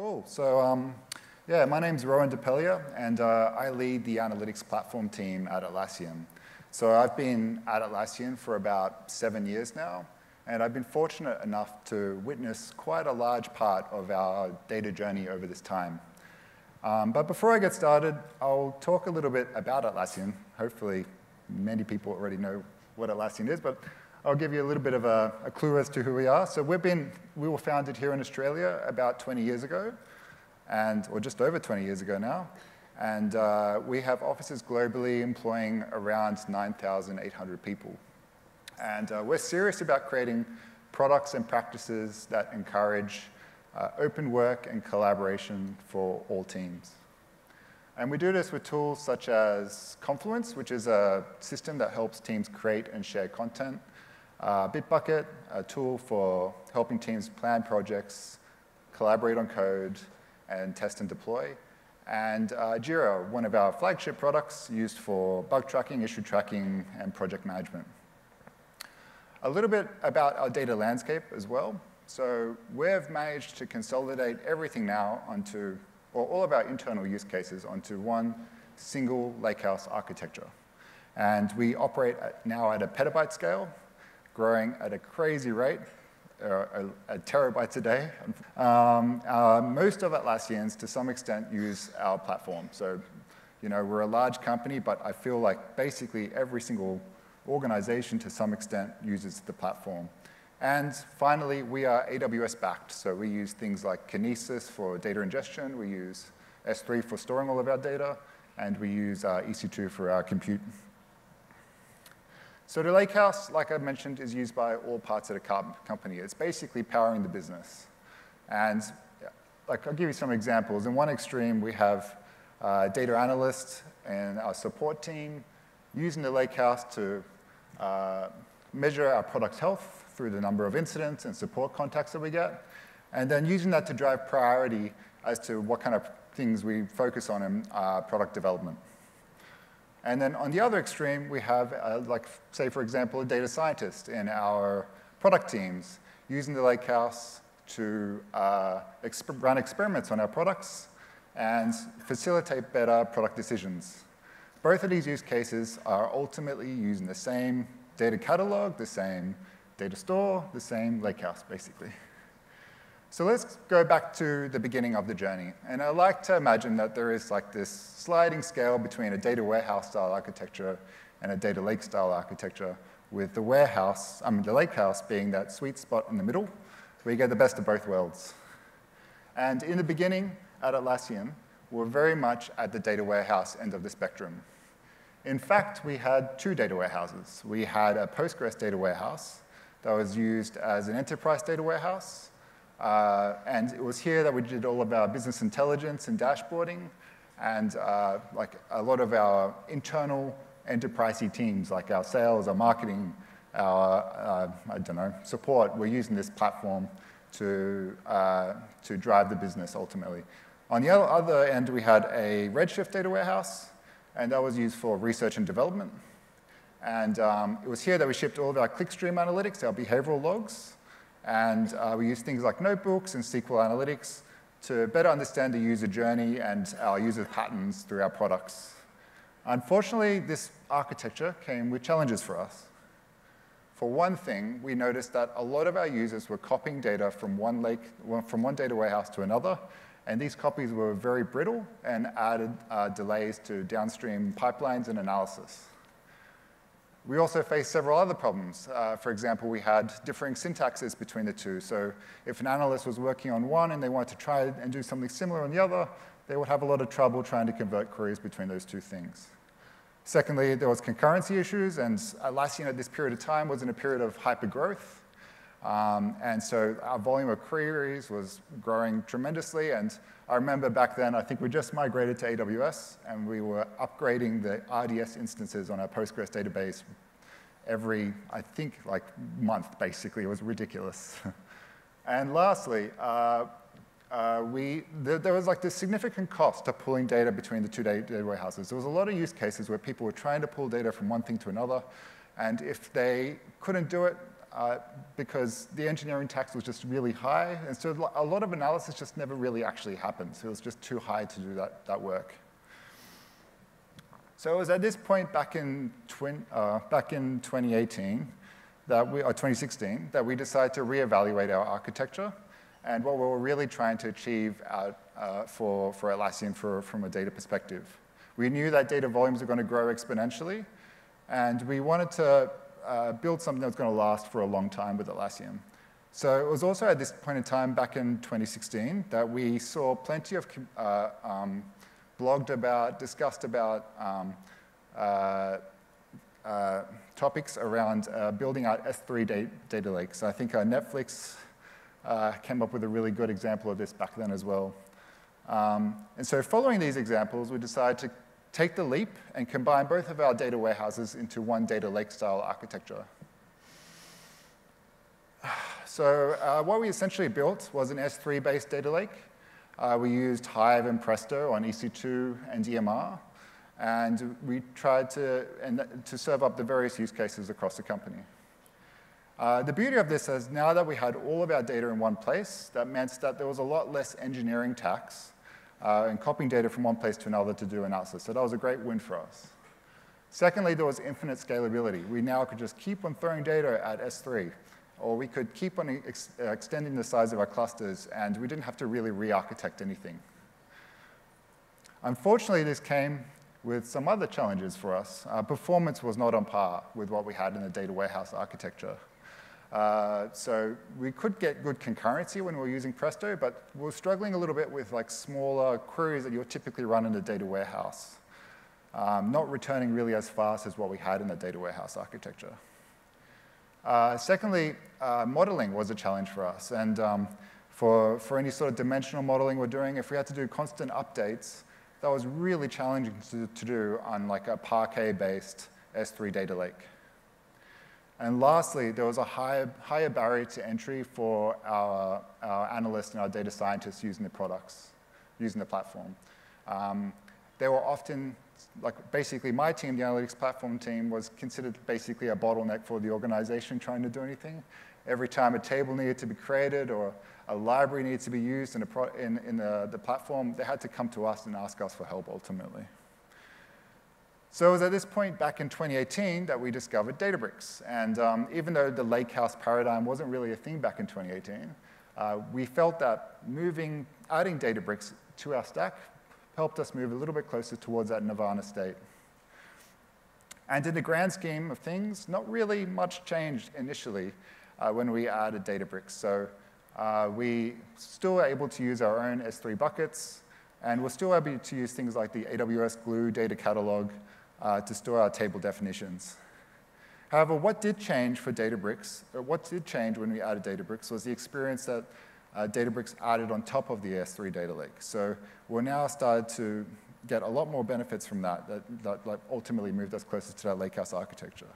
Cool. So, um, yeah, my name's Rohan Dhupelia, and uh, I lead the analytics platform team at Atlassian. So I've been at Atlassian for about seven years now, and I've been fortunate enough to witness quite a large part of our data journey over this time. Um, but before I get started, I'll talk a little bit about Atlassian. Hopefully, many people already know what Atlassian is, but I'll give you a little bit of a, a, clue as to who we are. So we've been, we were founded here in Australia about 20 years ago, and or just over 20 years ago now. And uh, we have offices globally employing around 9,800 people. And uh, we're serious about creating products and practices that encourage uh, open work and collaboration for all teams. And we do this with tools such as Confluence, which is a system that helps teams create and share content. Uh, Bitbucket, a tool for helping teams plan projects, collaborate on code, and test and deploy. And uh, Jira, one of our flagship products used for bug tracking, issue tracking, and project management. A little bit about our data landscape as well. So we've managed to consolidate everything now onto, or all of our internal use cases onto one single lakehouse architecture. And we operate at, now at a petabyte scale, growing at a crazy rate, uh, a, a terabytes a day. Um, uh, most of Atlassians, to some extent, use our platform. So, you know, we're a large company, but I feel like basically every single organization, to some extent, uses the platform. And finally, we are AWS backed. So we use things like Kinesis for data ingestion. We use S3 for storing all of our data. And we use uh, EC2 for our compute so the Lakehouse, like I mentioned, is used by all parts of the company. It's basically powering the business. And like, I'll give you some examples. In one extreme, we have uh, data analysts and our support team using the Lakehouse to uh, measure our product health through the number of incidents and support contacts that we get, and then using that to drive priority as to what kind of things we focus on in uh, product development. And then on the other extreme, we have, uh, like, say, for example, a data scientist in our product teams using the Lakehouse to uh, exp run experiments on our products and facilitate better product decisions. Both of these use cases are ultimately using the same data catalog, the same data store, the same lakehouse, basically. So let's go back to the beginning of the journey. And I like to imagine that there is like this sliding scale between a data warehouse style architecture and a data lake style architecture, with the warehouse, I mean the lake house being that sweet spot in the middle where you get the best of both worlds. And in the beginning at Atlassian, we're very much at the data warehouse end of the spectrum. In fact, we had two data warehouses. We had a Postgres data warehouse that was used as an enterprise data warehouse, uh, and it was here that we did all of our business intelligence and dashboarding, and uh, like a lot of our internal enterprisey teams, like our sales, our marketing, our, uh, I don't know, support, we're using this platform to, uh, to drive the business ultimately. On the other end, we had a Redshift data warehouse, and that was used for research and development. And um, it was here that we shipped all of our clickstream analytics, our behavioral logs, and uh, we use things like notebooks and SQL Analytics to better understand the user journey and our user patterns through our products. Unfortunately, this architecture came with challenges for us. For one thing, we noticed that a lot of our users were copying data from one, lake, from one data warehouse to another, and these copies were very brittle and added uh, delays to downstream pipelines and analysis. We also faced several other problems. Uh, for example, we had differing syntaxes between the two. So if an analyst was working on one and they wanted to try and do something similar on the other, they would have a lot of trouble trying to convert queries between those two things. Secondly, there was concurrency issues, and Atlassian at this period of time was in a period of hypergrowth. Um, and so our volume of queries was growing tremendously. And I remember back then, I think we just migrated to AWS, and we were upgrading the RDS instances on our Postgres database every, I think, like month, basically. It was ridiculous. and lastly, uh, uh, we, there, there, was like this significant cost to pulling data between the two data warehouses. There was a lot of use cases where people were trying to pull data from one thing to another, and if they couldn't do it, uh, because the engineering tax was just really high, and so a lot of analysis just never really actually happened. So it was just too high to do that, that work. So it was at this point back in, uh, back in 2018, that we, or 2016, that we decided to reevaluate our architecture and what we were really trying to achieve out, uh, for, for Atlassian for, from a data perspective. We knew that data volumes were going to grow exponentially, and we wanted to uh, build something that was going to last for a long time with Atlassian. So it was also at this point in time, back in 2016, that we saw plenty of uh, um, blogged about, discussed about um, uh, uh, topics around uh, building out S3 data, data lakes. I think uh, Netflix uh, came up with a really good example of this back then as well. Um, and so following these examples, we decided to take the leap and combine both of our data warehouses into one data lake style architecture. So uh, what we essentially built was an S3-based data lake. Uh, we used Hive and Presto on EC2 and EMR, and we tried to, and to serve up the various use cases across the company. Uh, the beauty of this is now that we had all of our data in one place, that meant that there was a lot less engineering tax uh, and copying data from one place to another to do analysis. So that was a great win for us. Secondly, there was infinite scalability. We now could just keep on throwing data at S3, or we could keep on ex uh, extending the size of our clusters, and we didn't have to really re-architect anything. Unfortunately, this came with some other challenges for us. Uh, performance was not on par with what we had in the data warehouse architecture. Uh, so we could get good concurrency when we were using Presto, but we are struggling a little bit with like smaller queries that you'll typically run in a data warehouse, um, not returning really as fast as what we had in the data warehouse architecture. Uh, secondly, uh, modeling was a challenge for us. And um, for, for any sort of dimensional modeling we're doing, if we had to do constant updates, that was really challenging to, to do on like a Parquet-based S3 data lake. And lastly, there was a higher, higher barrier to entry for our, our analysts and our data scientists using the products, using the platform. Um, they were often, like basically my team, the analytics platform team, was considered basically a bottleneck for the organization trying to do anything. Every time a table needed to be created or a library needed to be used in, in, in the, the platform, they had to come to us and ask us for help ultimately. So it was at this point back in 2018 that we discovered Databricks. And um, even though the lakehouse paradigm wasn't really a thing back in 2018, uh, we felt that moving, adding Databricks to our stack helped us move a little bit closer towards that nirvana state. And in the grand scheme of things, not really much changed initially uh, when we added Databricks. So uh, we still are able to use our own S3 buckets, and we're still able to use things like the AWS Glue data catalog uh, to store our table definitions. However, what did change for Databricks, or what did change when we added Databricks was the experience that uh, Databricks added on top of the S3 data lake. So we're now started to get a lot more benefits from that that, that, that ultimately moved us closer to that lakehouse architecture.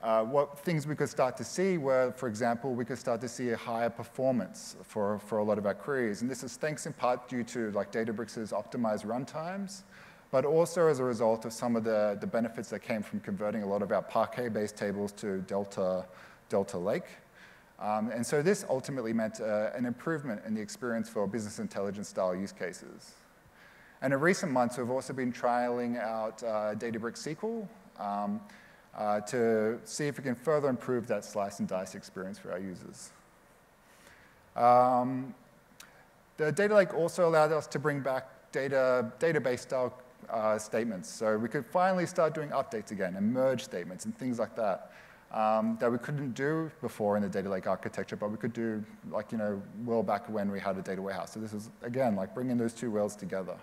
Uh, what things we could start to see were, for example, we could start to see a higher performance for, for a lot of our queries. And this is thanks in part due to like Databricks' optimized runtimes, but also as a result of some of the, the benefits that came from converting a lot of our Parquet-based tables to Delta, Delta Lake. Um, and so this ultimately meant uh, an improvement in the experience for business intelligence style use cases. And in recent months, we've also been trialing out uh, Databricks SQL um, uh, to see if we can further improve that slice and dice experience for our users. Um, the data lake also allowed us to bring back data, database style uh, statements. So we could finally start doing updates again and merge statements and things like that um, that we couldn't do before in the data lake architecture, but we could do like, you know, well back when we had a data warehouse. So this is, again, like bringing those two worlds together.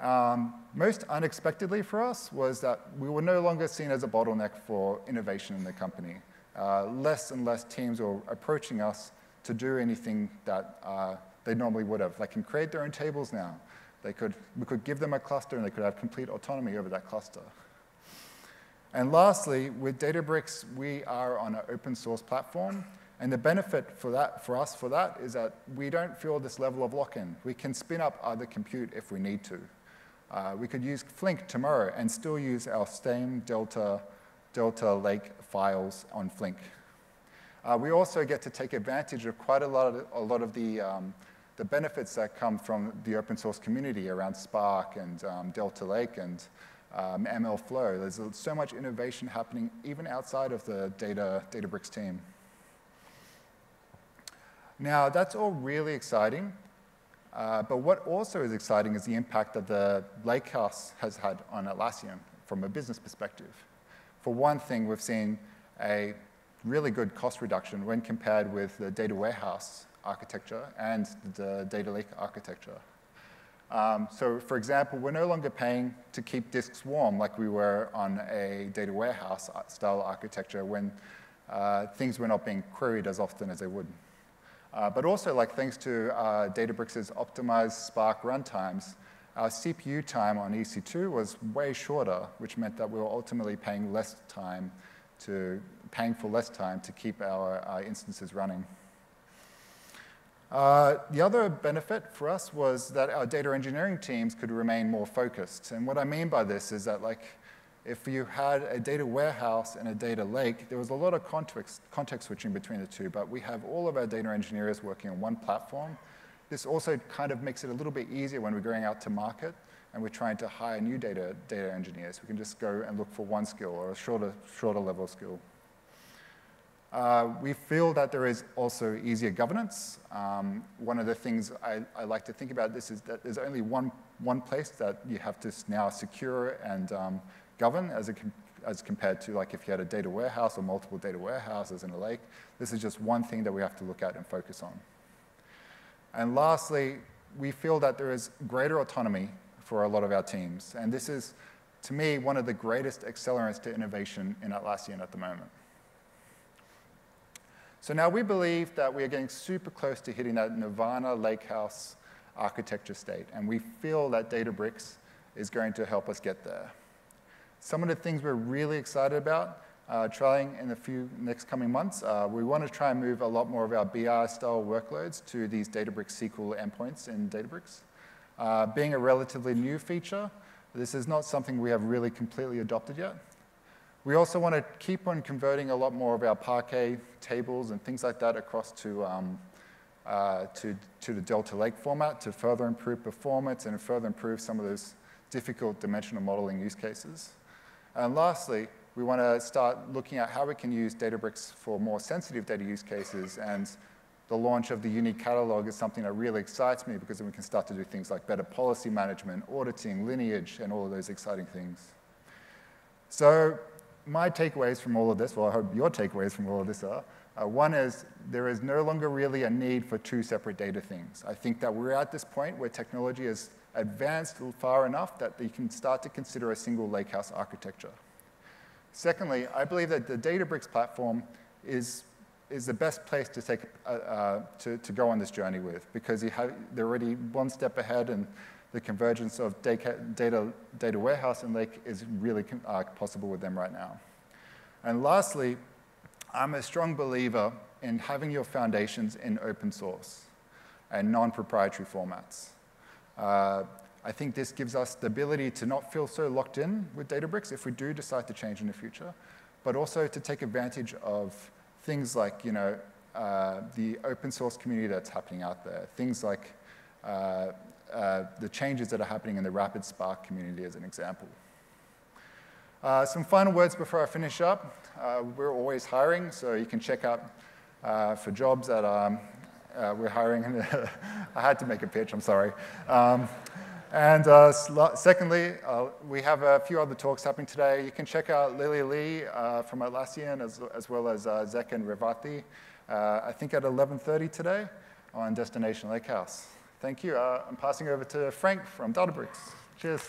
Um, most unexpectedly for us was that we were no longer seen as a bottleneck for innovation in the company. Uh, less and less teams were approaching us to do anything that uh, they normally would have. They can create their own tables now. They could, we could give them a cluster and they could have complete autonomy over that cluster. And lastly, with Databricks, we are on an open source platform. And the benefit for, that, for us for that is that we don't feel this level of lock-in. We can spin up other compute if we need to. Uh, we could use Flink tomorrow and still use our same Delta Delta Lake files on Flink. Uh, we also get to take advantage of quite a lot of, a lot of the, um, the benefits that come from the open source community around Spark and um, Delta Lake and um, MLflow. There's so much innovation happening even outside of the data, Databricks team. Now, that's all really exciting, uh, but what also is exciting is the impact that the Lakehouse has had on Atlassian from a business perspective. For one thing, we've seen a really good cost reduction when compared with the data warehouse architecture and the data lake architecture. Um, so for example, we're no longer paying to keep disks warm like we were on a data warehouse style architecture when uh, things were not being queried as often as they would. Uh, but also, like thanks to uh, Databricks' optimized Spark runtimes, our CPU time on EC2 was way shorter, which meant that we were ultimately paying less time to paying for less time to keep our uh, instances running. Uh, the other benefit for us was that our data engineering teams could remain more focused. And what I mean by this is that like, if you had a data warehouse and a data lake, there was a lot of context, context switching between the two, but we have all of our data engineers working on one platform. This also kind of makes it a little bit easier when we're going out to market and we're trying to hire new data, data engineers. We can just go and look for one skill or a shorter, shorter level skill. Uh, we feel that there is also easier governance. Um, one of the things I, I, like to think about this is that there's only one, one place that you have to now secure and um, govern as, a, as compared to like if you had a data warehouse or multiple data warehouses in a lake. This is just one thing that we have to look at and focus on. And lastly, we feel that there is greater autonomy for a lot of our teams. And this is, to me, one of the greatest accelerants to innovation in Atlassian at the moment. So now we believe that we are getting super close to hitting that Nirvana Lakehouse architecture state, and we feel that Databricks is going to help us get there. Some of the things we're really excited about uh, trying in the few next coming months, uh, we want to try and move a lot more of our BI-style workloads to these Databricks SQL endpoints in Databricks. Uh, being a relatively new feature, this is not something we have really completely adopted yet. We also want to keep on converting a lot more of our Parquet tables and things like that across to, um, uh, to, to the Delta Lake format to further improve performance and further improve some of those difficult dimensional modeling use cases. And lastly, we want to start looking at how we can use Databricks for more sensitive data use cases. And the launch of the Unity Catalog is something that really excites me because then we can start to do things like better policy management, auditing, lineage, and all of those exciting things. So my takeaways from all of this, well, I hope your takeaways from all of this are, uh, one is there is no longer really a need for two separate data things. I think that we're at this point where technology has advanced far enough that you can start to consider a single lakehouse architecture. Secondly, I believe that the Databricks platform is, is the best place to, take, uh, uh, to, to go on this journey with because you have, they're already one step ahead and the convergence of data, data, warehouse and lake is really uh, possible with them right now. And lastly, I'm a strong believer in having your foundations in open source and non-proprietary formats. Uh, I think this gives us the ability to not feel so locked in with Databricks if we do decide to change in the future, but also to take advantage of things like, you know, uh, the open source community that's happening out there, things like uh, uh, the changes that are happening in the Rapid Spark community as an example. Uh, some final words before I finish up. Uh, we're always hiring, so you can check out uh, for jobs that um, we're hiring. I had to make a pitch, I'm sorry. Um, and uh, secondly, we have a few other talks happening today. You can check out Lily Lee from Atlassian as, as well as Zek and Revathi, I think at 11.30 today on Destination Lakehouse. Thank you. Uh, I'm passing over to Frank from Databricks. Cheers.